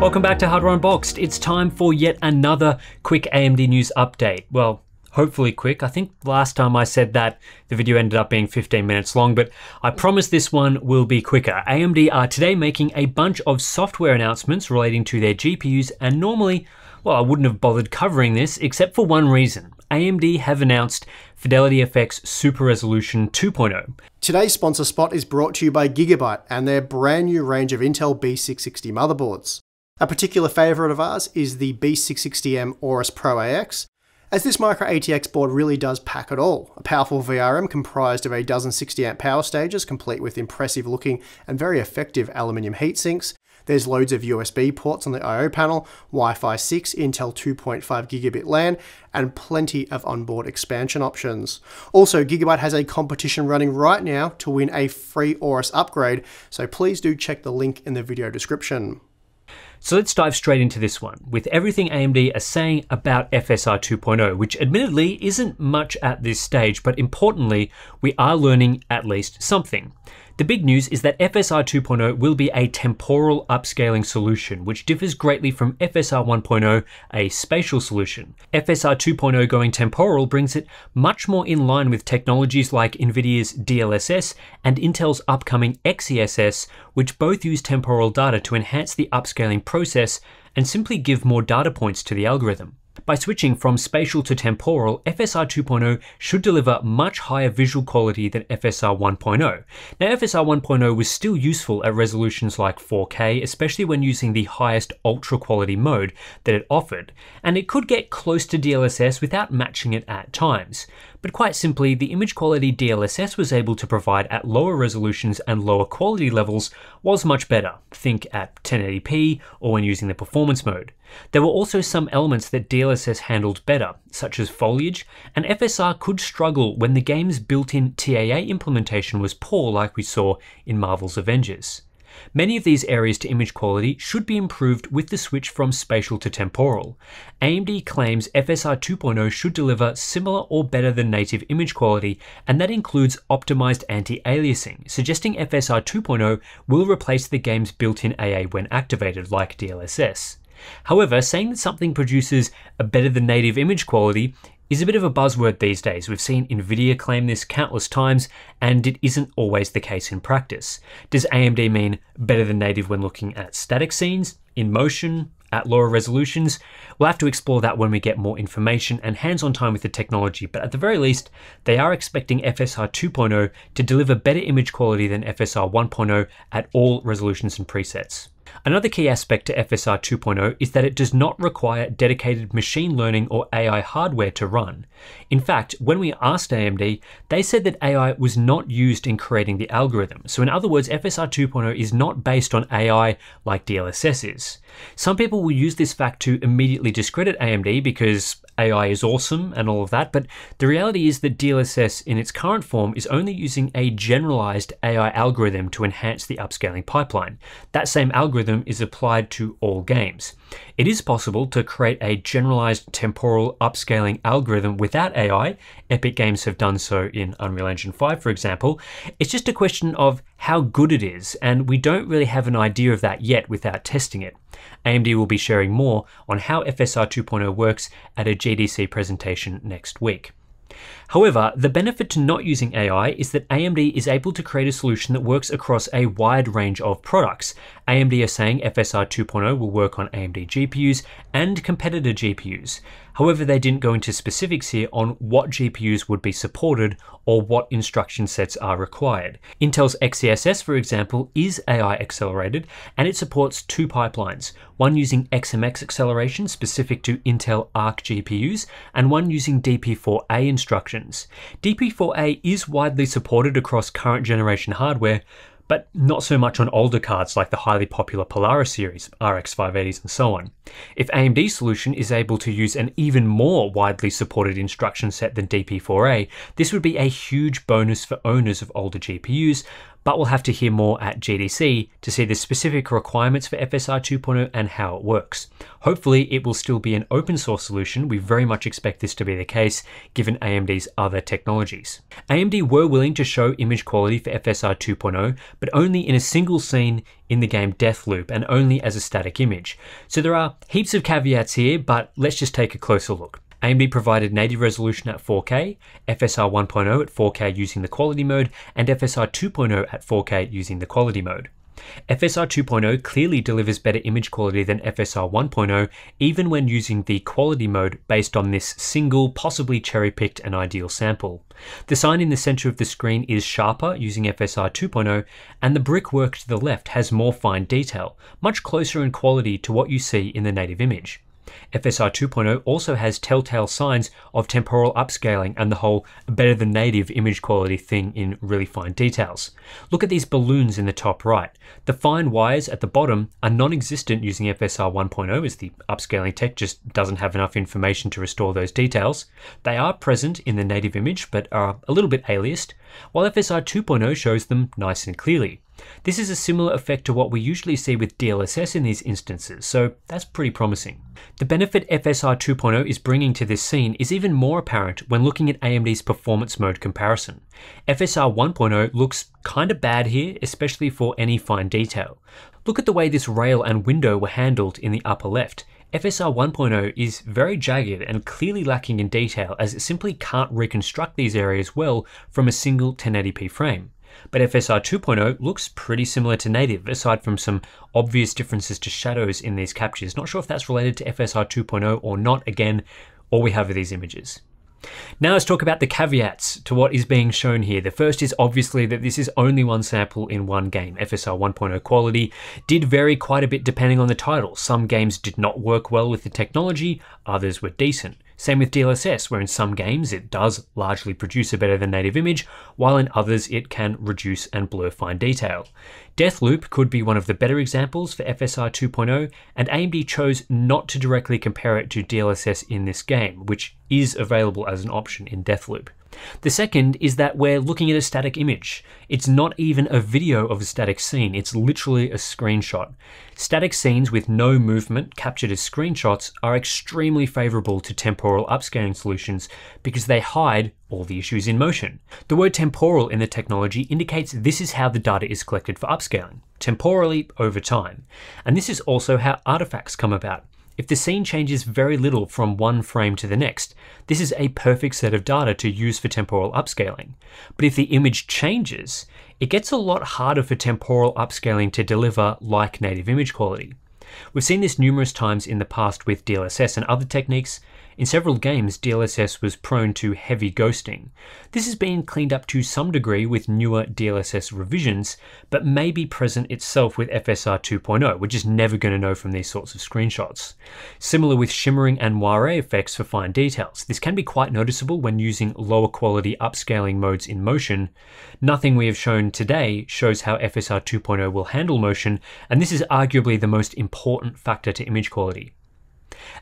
Welcome back to Hardware Unboxed. It's time for yet another quick AMD news update. Well, hopefully quick. I think last time I said that the video ended up being 15 minutes long, but I promise this one will be quicker. AMD are today making a bunch of software announcements relating to their GPUs, and normally, well, I wouldn't have bothered covering this except for one reason. AMD have announced FidelityFX Super Resolution 2.0. Today's sponsor spot is brought to you by Gigabyte and their brand new range of Intel B660 motherboards. A particular favourite of ours is the B660M Aorus Pro AX, as this micro ATX board really does pack it all. A powerful VRM comprised of a dozen 60 amp power stages, complete with impressive looking and very effective aluminium heatsinks. There's loads of USB ports on the I.O. panel, Wi-Fi 6, Intel 2.5 gigabit LAN, and plenty of onboard expansion options. Also, Gigabyte has a competition running right now to win a free Aorus upgrade, so please do check the link in the video description. So let's dive straight into this one with everything AMD are saying about FSR 2.0, which admittedly isn't much at this stage, but importantly, we are learning at least something. The big news is that FSR 2.0 will be a temporal upscaling solution, which differs greatly from FSR 1.0, a spatial solution. FSR 2.0 going temporal brings it much more in line with technologies like NVIDIA's DLSS and Intel's upcoming XeSS, which both use temporal data to enhance the upscaling process and simply give more data points to the algorithm. By switching from spatial to temporal, FSR 2.0 should deliver much higher visual quality than FSR 1.0. Now FSR 1.0 was still useful at resolutions like 4K, especially when using the highest ultra quality mode that it offered, and it could get close to DLSS without matching it at times. But quite simply, the image quality DLSS was able to provide at lower resolutions and lower quality levels was much better. Think at 1080p or when using the performance mode. There were also some elements that DLSS handled better, such as foliage, and FSR could struggle when the game's built-in TAA implementation was poor like we saw in Marvel's Avengers. Many of these areas to image quality should be improved with the switch from spatial to temporal. AMD claims FSR 2.0 should deliver similar or better than native image quality, and that includes optimized anti-aliasing, suggesting FSR 2.0 will replace the game's built-in AA when activated like DLSS. However, saying that something produces a better than native image quality is a bit of a buzzword these days. We've seen Nvidia claim this countless times, and it isn't always the case in practice. Does AMD mean better than native when looking at static scenes, in motion, at lower resolutions? We'll have to explore that when we get more information and hands-on time with the technology, but at the very least, they are expecting FSR 2.0 to deliver better image quality than FSR 1.0 at all resolutions and presets. Another key aspect to FSR 2.0 is that it does not require dedicated machine learning or AI hardware to run. In fact, when we asked AMD, they said that AI was not used in creating the algorithm. So in other words, FSR 2.0 is not based on AI like DLSS is. Some people will use this fact to immediately discredit AMD because AI is awesome and all of that, but the reality is that DLSS in its current form is only using a generalized AI algorithm to enhance the upscaling pipeline. That same algorithm is applied to all games. It is possible to create a generalized temporal upscaling algorithm without AI. Epic Games have done so in Unreal Engine 5, for example. It's just a question of how good it is, and we don't really have an idea of that yet without testing it. AMD will be sharing more on how FSR 2.0 works at a GDC presentation next week. However, the benefit to not using AI is that AMD is able to create a solution that works across a wide range of products. AMD are saying FSR 2.0 will work on AMD GPUs and competitor GPUs. However, they didn't go into specifics here on what GPUs would be supported or what instruction sets are required. Intel's XeSS, for example, is AI accelerated and it supports two pipelines, one using XMX acceleration specific to Intel Arc GPUs and one using DP4A instructions. DP4A is widely supported across current generation hardware, but not so much on older cards like the highly popular Polaris series, RX 580s and so on. If AMD's solution is able to use an even more widely supported instruction set than DP4A, this would be a huge bonus for owners of older GPUs, but we'll have to hear more at GDC to see the specific requirements for FSR 2.0 and how it works. Hopefully, it will still be an open source solution. We very much expect this to be the case given AMD's other technologies. AMD were willing to show image quality for FSR 2.0, but only in a single scene in the game Deathloop and only as a static image. So there are heaps of caveats here, but let's just take a closer look. AMD provided native resolution at 4K, FSR 1.0 at 4K using the quality mode, and FSR 2.0 at 4K using the quality mode. FSR 2.0 clearly delivers better image quality than FSR 1.0, even when using the quality mode based on this single, possibly cherry picked and ideal sample. The sign in the center of the screen is sharper using FSR 2.0, and the brickwork to the left has more fine detail, much closer in quality to what you see in the native image. FSR 2.0 also has telltale signs of temporal upscaling and the whole better than native image quality thing in really fine details. Look at these balloons in the top right. The fine wires at the bottom are non-existent using FSR 1.0 as the upscaling tech just doesn't have enough information to restore those details. They are present in the native image but are a little bit aliased, while FSR 2.0 shows them nice and clearly. This is a similar effect to what we usually see with DLSS in these instances, so that's pretty promising. The benefit FSR 2.0 is bringing to this scene is even more apparent when looking at AMD's performance mode comparison. FSR 1.0 looks kinda bad here, especially for any fine detail. Look at the way this rail and window were handled in the upper left. FSR 1.0 is very jagged and clearly lacking in detail as it simply can't reconstruct these areas well from a single 1080p frame. But FSR 2.0 looks pretty similar to native, aside from some obvious differences to shadows in these captures. Not sure if that's related to FSR 2.0 or not. Again, all we have are these images. Now let's talk about the caveats to what is being shown here. The first is obviously that this is only one sample in one game. FSR 1.0 quality did vary quite a bit depending on the title. Some games did not work well with the technology, others were decent. Same with DLSS, where in some games it does largely produce a better than native image, while in others it can reduce and blur fine detail. Deathloop could be one of the better examples for FSR 2.0, and AMD chose not to directly compare it to DLSS in this game, which is available as an option in Deathloop. The second is that we're looking at a static image. It's not even a video of a static scene, it's literally a screenshot. Static scenes with no movement captured as screenshots are extremely favorable to temporal upscaling solutions because they hide all the issues in motion. The word temporal in the technology indicates this is how the data is collected for upscaling, temporally over time. And this is also how artifacts come about. If the scene changes very little from one frame to the next, this is a perfect set of data to use for temporal upscaling. But if the image changes, it gets a lot harder for temporal upscaling to deliver like native image quality. We've seen this numerous times in the past with DLSS and other techniques, in several games, DLSS was prone to heavy ghosting. This has been cleaned up to some degree with newer DLSS revisions, but may be present itself with FSR 2.0. We're just never going to know from these sorts of screenshots. Similar with shimmering and moire effects for fine details. This can be quite noticeable when using lower quality upscaling modes in motion. Nothing we have shown today shows how FSR 2.0 will handle motion, and this is arguably the most important factor to image quality.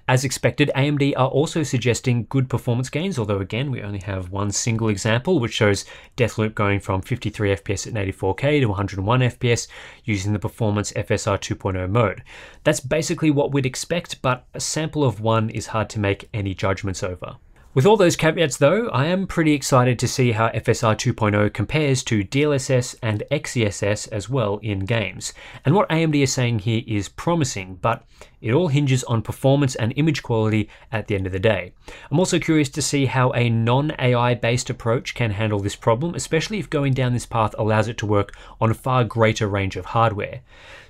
As expected, AMD are also suggesting good performance gains, although again, we only have one single example, which shows Deathloop going from 53 FPS at native 4K to 101 FPS using the performance FSR 2.0 mode. That's basically what we'd expect, but a sample of one is hard to make any judgments over. With all those caveats though, I am pretty excited to see how FSR 2.0 compares to DLSS and XeSS as well in games. And what AMD is saying here is promising, but it all hinges on performance and image quality at the end of the day. I'm also curious to see how a non-AI based approach can handle this problem, especially if going down this path allows it to work on a far greater range of hardware.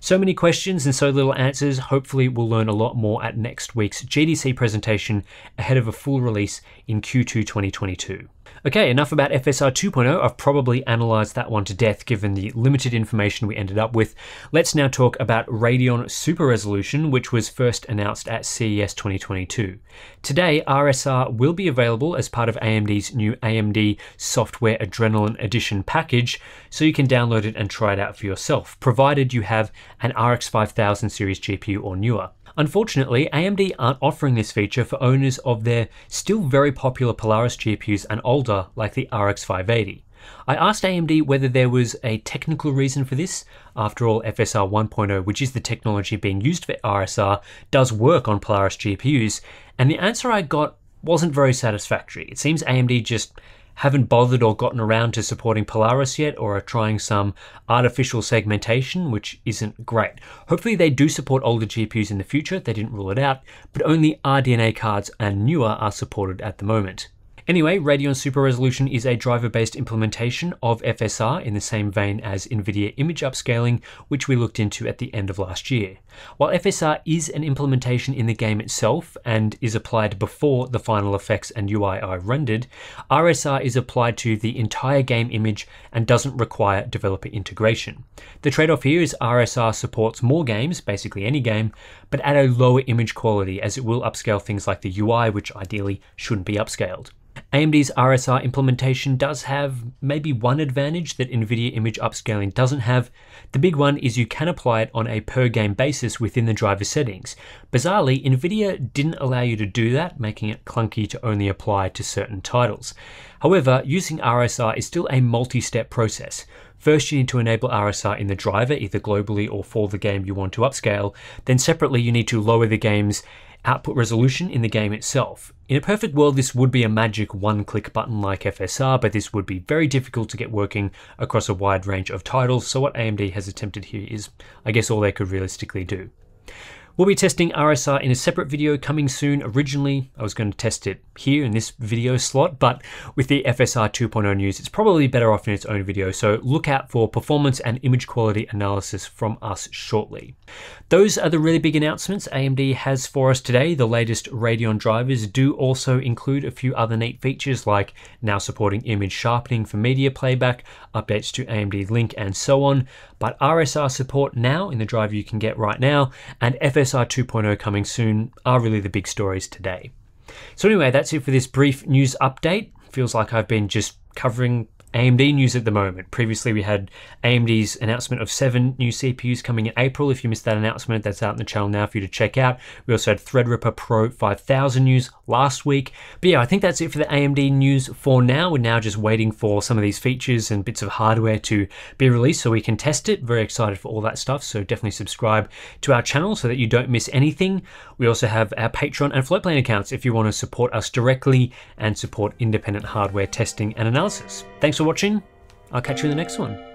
So many questions and so little answers. Hopefully we'll learn a lot more at next week's GDC presentation ahead of a full release in Q2 2022. Okay, enough about FSR 2.0. I've probably analysed that one to death given the limited information we ended up with. Let's now talk about Radeon Super Resolution, which was first announced at CES 2022. Today, RSR will be available as part of AMD's new AMD Software Adrenalin Edition package, so you can download it and try it out for yourself, provided you have an RX 5000 series GPU or newer. Unfortunately, AMD aren't offering this feature for owners of their still very popular Polaris GPUs and older like the RX 580. I asked AMD whether there was a technical reason for this. After all, FSR 1.0, which is the technology being used for RSR, does work on Polaris GPUs, and the answer I got wasn't very satisfactory. It seems AMD just haven't bothered or gotten around to supporting Polaris yet or are trying some artificial segmentation, which isn't great. Hopefully, they do support older GPUs in the future, they didn't rule it out, but only RDNA cards and newer are supported at the moment. Anyway, Radeon Super Resolution is a driver-based implementation of FSR in the same vein as NVIDIA image upscaling, which we looked into at the end of last year. While FSR is an implementation in the game itself and is applied before the final effects and UI are rendered, RSR is applied to the entire game image and doesn't require developer integration. The trade-off here is RSR supports more games, basically any game, but at a lower image quality as it will upscale things like the UI, which ideally shouldn't be upscaled. AMD's RSR implementation does have maybe one advantage that NVIDIA image upscaling doesn't have. The big one is you can apply it on a per game basis within the driver settings. Bizarrely, NVIDIA didn't allow you to do that, making it clunky to only apply to certain titles. However, using RSR is still a multi-step process. First, you need to enable RSR in the driver, either globally or for the game you want to upscale. Then separately, you need to lower the game's output resolution in the game itself. In a perfect world, this would be a magic one click button like FSR, but this would be very difficult to get working across a wide range of titles. So, what AMD has attempted here is, I guess, all they could realistically do. We'll be testing RSR in a separate video coming soon. Originally, I was going to test it here in this video slot, but with the FSR 2.0 news, it's probably better off in its own video. So look out for performance and image quality analysis from us shortly. Those are the really big announcements AMD has for us today. The latest Radeon drivers do also include a few other neat features like now supporting image sharpening for media playback, updates to AMD Link, and so on. But RSR support now in the driver you can get right now, and FSR 2.0 coming soon are really the big stories today. So, anyway, that's it for this brief news update. Feels like I've been just covering AMD news at the moment. Previously, we had AMD's announcement of seven new CPUs coming in April. If you missed that announcement, that's out in the channel now for you to check out. We also had Threadripper Pro 5000 news last week. But yeah, I think that's it for the AMD news for now. We're now just waiting for some of these features and bits of hardware to be released so we can test it. Very excited for all that stuff. So definitely subscribe to our channel so that you don't miss anything. We also have our Patreon and Floatplane accounts if you want to support us directly and support independent hardware testing and analysis. Thanks for watching. I'll catch you in the next one.